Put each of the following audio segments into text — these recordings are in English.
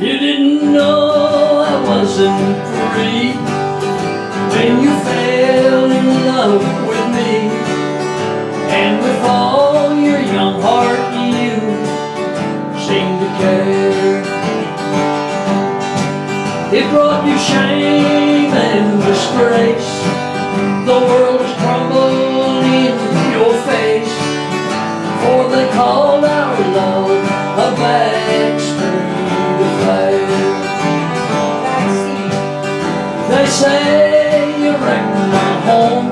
You didn't know I wasn't free When you fell in love with me. And with all your young heart you seemed to care. It brought you shame and disgrace. The world was crumbling say you wrecked my home.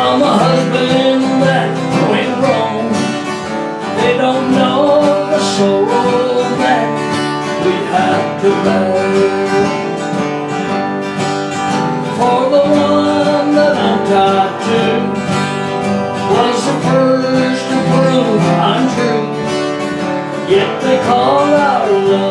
I'm a husband that went wrong. They don't know the sorrow that we have to bear. For the one that I'm tied to Was the first to prove I'm true. Yet they call our love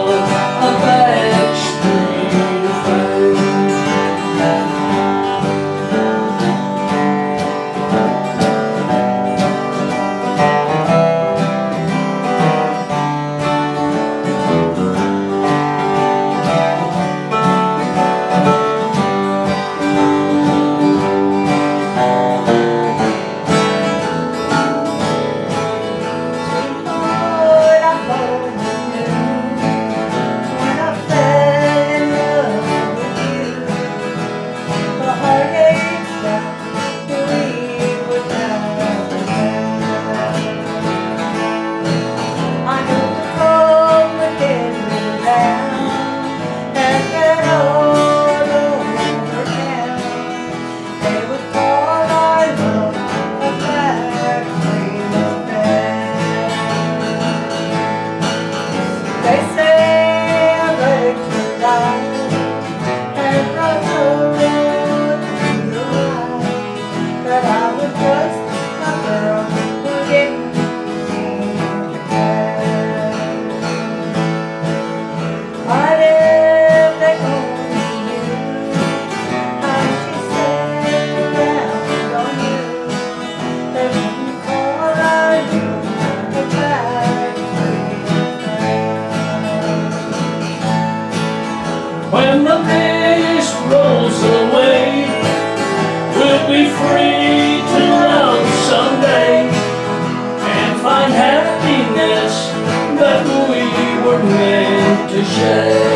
to